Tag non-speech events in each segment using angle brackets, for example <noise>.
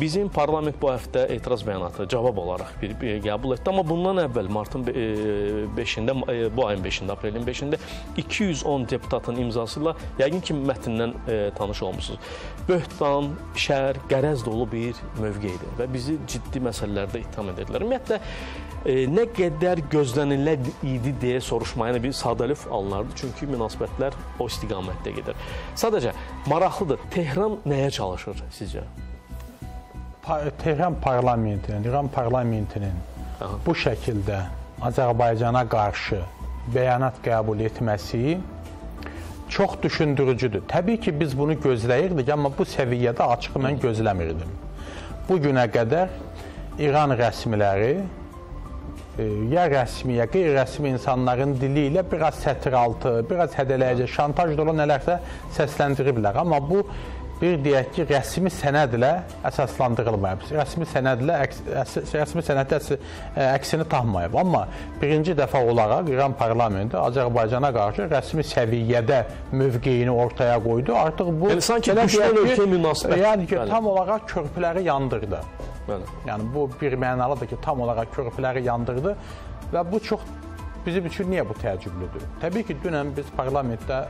Bizim parlament bu həftə etiraz bəyanatı cavab olaraq bir, bir qəbul etdi, amma bundan əvvəl martın 5-də, bu ayın 5-də, aprelin 5-də 210 deputatın imzası ilə yəqin ki, mətndən e, tanış olmusunuz. Böhtan, şər, qərəz dolu bir mövqeyidir və bizi ciddi məsələlərdə ittiham edirlər. Ümumiyyətlə e, nə qədər gözlənilən idi deyə soruşmaya bir sadəlif alınardı, çünki münasibətlər o istiqamətdə gedir. Sadəcə maraqlıdır. Tehran nəyə çalışır sizcə? Tehran parlamentinin, İran parlamentinin Aha. bu şəkildə Azərbaycana qarşı bəyanat qəbul etməsi çox düşündürücüdür. Təbii ki, biz bunu gözləyirdik, amma bu səviyyədə açıq mən gözləmirdim. Bu günə qədər İran rəsmiləri e, ya rəsmi, ya qeyri-rəsmi insanların dili ilə biraz sətiraltı, biraz hədələyici, şantaj dolu nələrsə səsləndiriblər. Amma bu bir deyək ki, rəsmi sənədlə əsaslandırılmayıb. Rəsmi sənədlə əks, rəsmi sənəddə əks, əksini tapmayıb. Amma birinci dəfə olaraq İran parlamenti Azərbaycana qarşı rəsmi səviyyədə mövqeyini ortaya qoydu. Artıq bu yəni sanki düşmən ölkə münasibət. Yəni ki, tam olaraq körpüləri yandırdı. Bəli. Yəni bu bir mənalıdır ki, tam olaraq körpüləri yandırdı və bu çox bizim üçün niyə bu təəccüblüdür? Təbii ki, dünən biz parlamentdə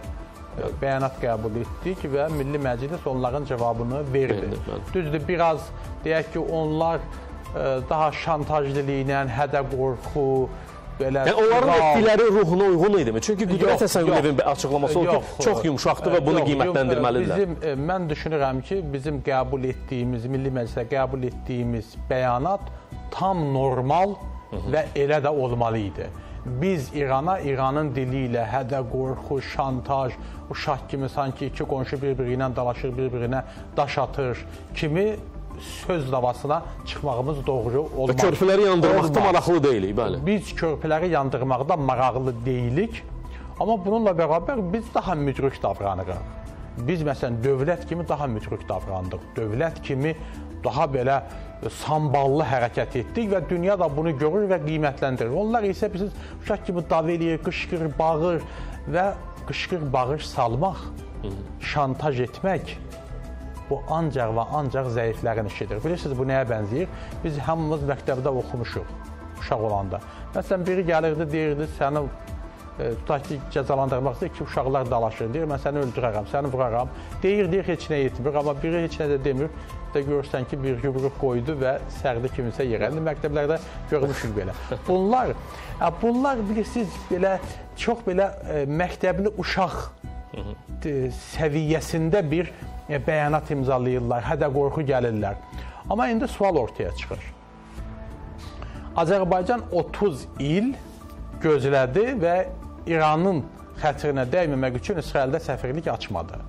bəyanat qəbul etdik və Milli Məclis onların cavabını verdi. Düzdür, biraz deyək ki, onlar ə, daha şantaj dili ilə hədə qorxu belə yəni onların etdikləri ruhuna uyğun idimi? Çünki Qüdrət Həsənquliyevin açıqlaması o ki, çox yumşaqdır və bunu yox, qiymətləndirməlidirlər. Bizim mən düşünürəm ki, bizim qəbul etdiyimiz Milli Məclisə qəbul etdiyimiz bəyanat tam normal Hı -hı. və elə də olmalı idi biz İrana İranın dili ilə hədə qorxu, şantaj, uşaq kimi sanki iki qonşu bir-biri ilə dalaşır, bir-birinə daş atır kimi söz davasına çıxmağımız doğru olmaz. Körpüləri yandırmaqda maraqlı deyilik, bəli. Biz körpüləri yandırmaqda maraqlı deyilik. Amma bununla bərabər biz daha müdrik davranırıq. Biz məsələn dövlət kimi daha müdrik davrandıq. Dövlət kimi daha belə samballı hərəkət etdik və dünya da bunu görür və qiymətləndirir. Onlar isə biz uşaq kimi dav eləyir, qışqır, bağır və qışqır, bağır salmaq, şantaj etmək bu ancaq və ancaq zəiflərin işidir. Bilirsiniz bu nəyə bənzəyir? Biz hamımız məktəbdə oxumuşuq uşaq olanda. Məsələn biri gəlirdi, deyirdi səni e, tutaq ki, cəzalandırmaq istəyir ki, uşaqlar dalaşır. Deyir, mən səni öldürərəm, səni vuraram. Deyir, deyir, heç nə etmir, amma biri heç nə də demir də görürsən ki, bir yumruq qoydu və sərdə kimisə yerə. İndi məktəblərdə görmüşük belə. <laughs> Bunlar bunlar bilirsiniz belə çox belə ə, məktəbli uşaq ə, səviyyəsində bir bəyanat imzalayırlar, hədə qorxu gəlirlər. Amma indi sual ortaya çıxır. Azərbaycan 30 il gözlədi və İranın xətrinə dəyməmək üçün İsraildə səfirlik açmadı.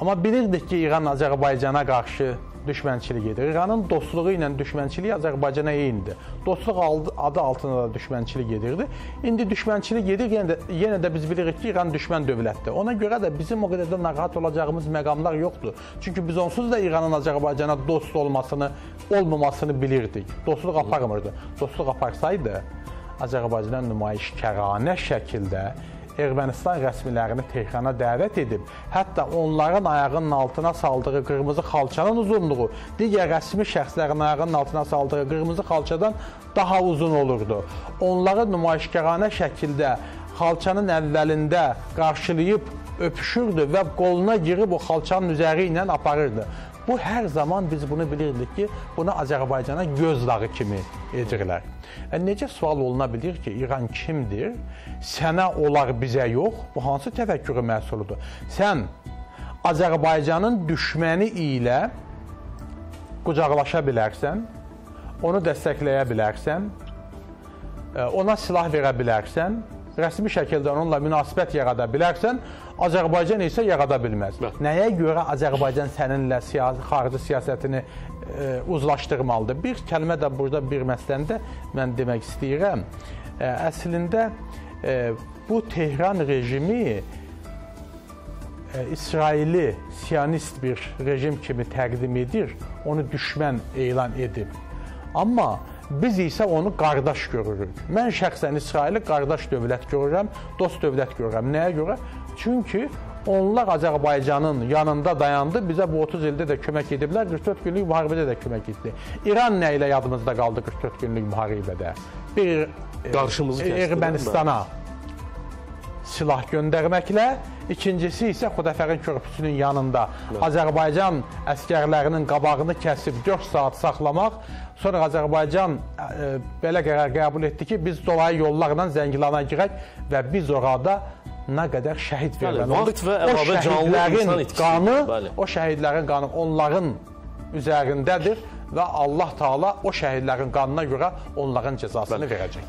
Amma bilirdik ki, İran Azərbaycana qarşı düşmənçilik edir. İranın dostluğu ilə düşmənçiliyi Azərbaycana eynidir. Dostluq adı altında da düşmənçilik edirdi. İndi düşmənçilik edir, yenə də, yenə də biz bilirik ki, İran düşmən dövlətdir. Ona görə də bizim o qədər də narahat olacağımız məqamlar yoxdur. Çünki biz onsuz da İranın Azərbaycana dost olmasını, olmamasını bilirdik. Dostluq aparmırdı. Dostluq aparsaydı, Azərbaycana nümayişkaranə şəkildə Ermənistan rəsmilərini Tehrana dəvət edib, hətta onların ayağının altına saldığı qırmızı xalçanın uzunluğu digər rəsmi şəxslərin ayağının altına saldığı qırmızı xalçadan daha uzun olurdu. Onları nümayişkaranə şəkildə xalçanın əvvəlində qarşılayıb öpüşürdü və qoluna girib o xalçanın üzəri ilə aparırdı. Bu hər zaman biz bunu bilirdik ki, bunu Azərbaycana göz dağı kimi edirlər. E, necə sual oluna bilər ki, İran kimdir? Sənə olar bizə yox. Bu hansı təfəkkürü məhsuludur? Sən Azərbaycanın düşməni ilə qucaqlaşa bilərsən, onu dəstəkləyə bilərsən, e, ona silah verə bilərsən, rəsmi şəkildə onunla münasibət yarada bilərsən, Azərbaycan isə yarada bilməz. Bəli. Nəyə görə Azərbaycan səninlə siyasi xarici siyasətini e, uzlaşdırmalıdır? Bir kəlmə də burada bir məsələndə mən demək istəyirəm. E, əslində e, bu Tehran rejimi e, İsraili siyonist bir rejim kimi təqdim edir, onu düşmən elan edib. Amma Biz isə onu qardaş görürük. Mən şəxsən İsraili qardaş dövlət görürəm, dost dövlət görürəm. Nəyə görə? Çünki Onlar Azərbaycanın yanında dayandı. Bizə bu 30 ildə də kömək ediblər. 44 günlük müharibədə də kömək etdi. İran nə ilə yadımızda qaldı 44 günlük müharibədə? Bir e, Qarşımızı kəsdi, Ermənistana silah göndərməklə, ikincisi isə Xudafərin körpüsünün yanında Azərbaycan əskərlərinin qabağını kəsib 4 saat saxlamaq, sonra Azərbaycan ə, belə qərar qəbul etdi ki, biz dolayı yollarla Zəngilana girək və biz orada nə qədər şəhid verilən vaxt və əlavə canlı insan itkisi. qanı, Bəli. o şəhidlərin qanı onların üzərindədir və Allah Taala o şəhidlərin qanına görə onların cəzasını verəcək.